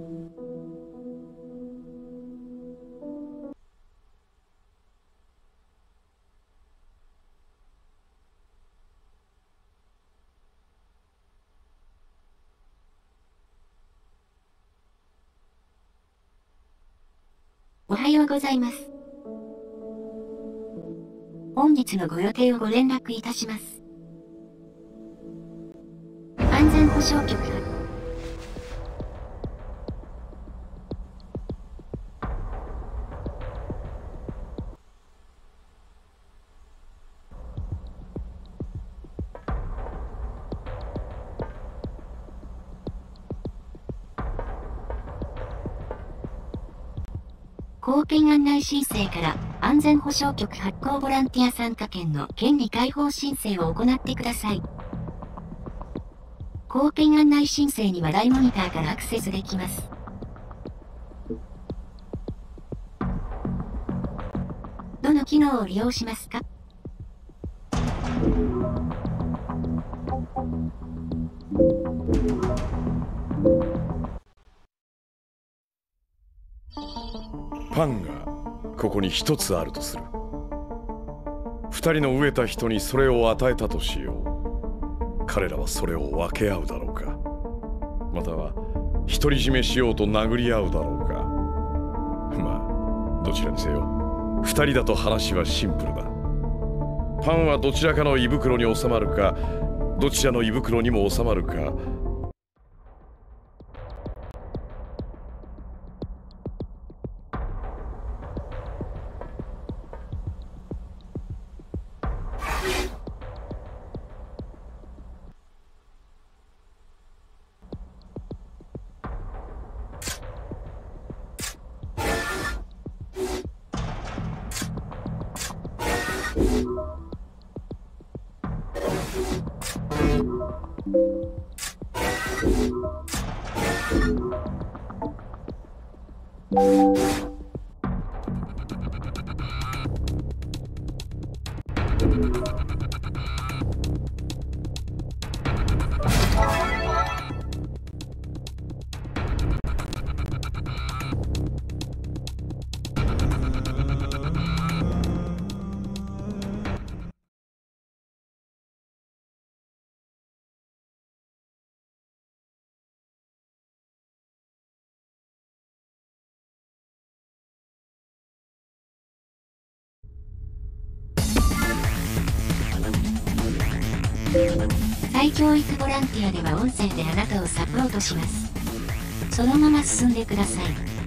おはようございます。本日のご予定をご連絡いたします。安全保障局貢献案内申請から安全保障局発行ボランティア参加権の権利解放申請を行ってください。貢献案内申請には大モニターからアクセスできます。どの機能を利用しますか？パンがここに一つあるとする。二人の飢えた人にそれを与えたとしよう。彼らはそれを分け合うだろうか。または独り占めしようと殴り合うだろうか。まあどちらにせよ二人だと話はシンプルだ。パンはどちらかの胃袋に収まるかどちらの胃袋にも収まるか 再教育ボランティアでは音声であなたをサポートします。そのまま進んでください。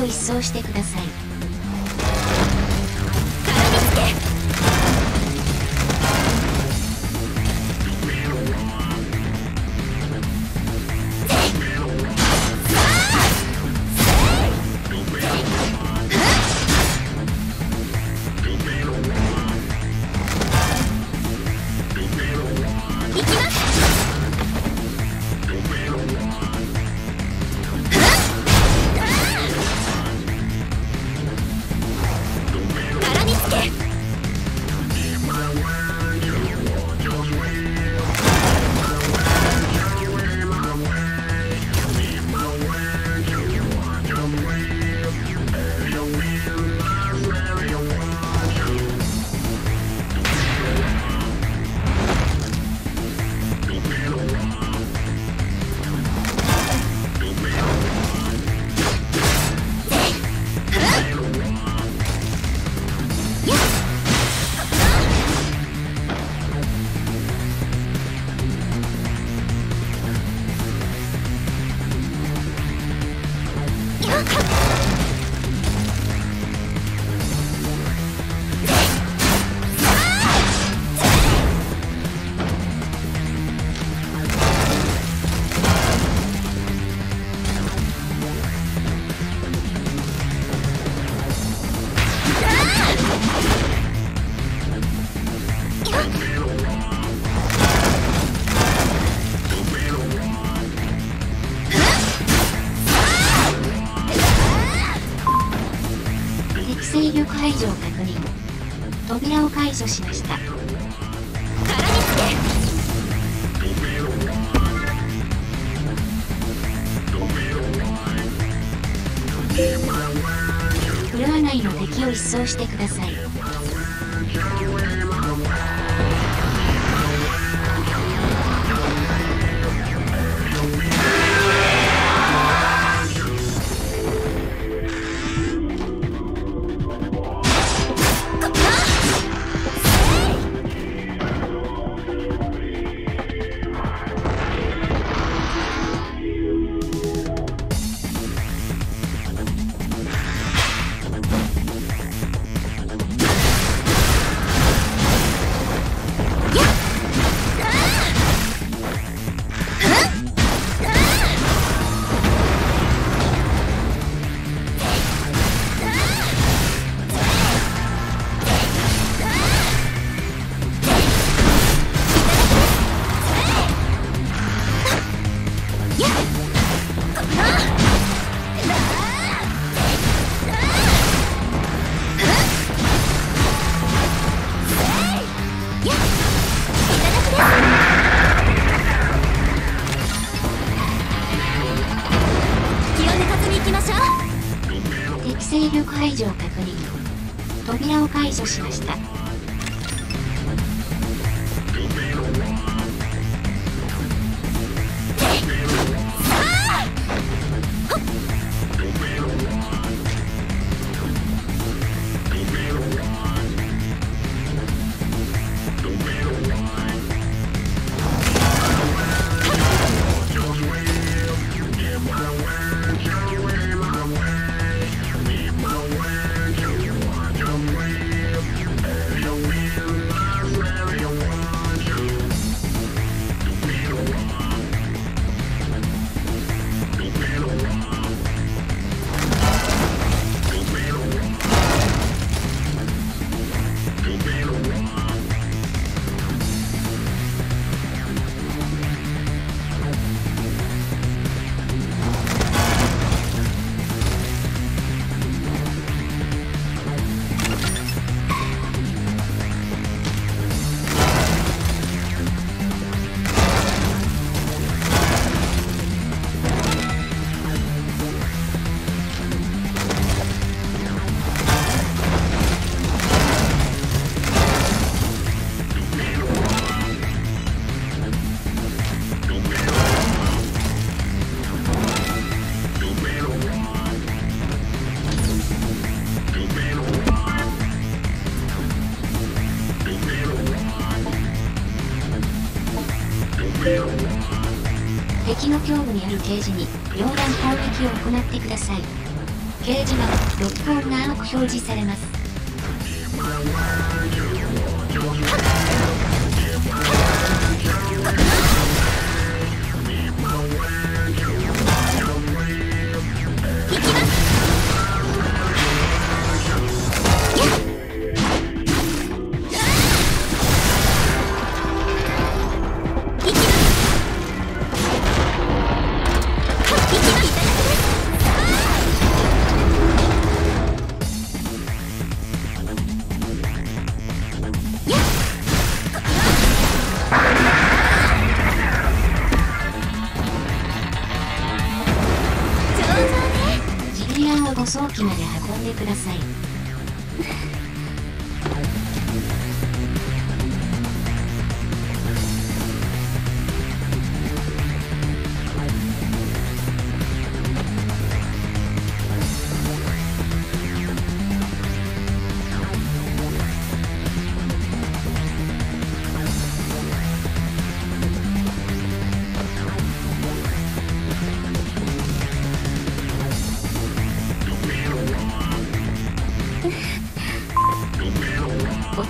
を一掃してください。解除を確認。扉を解除しました。絡つけ。るわないの敵を一掃してください排除を確認。扉を解除しました。敵の胸部にあるケージに溶弾攻撃を行ってください。ケージは6コーナーを表示されます。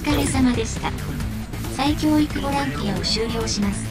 疲れ様でした。再教育ボランティアを終了します。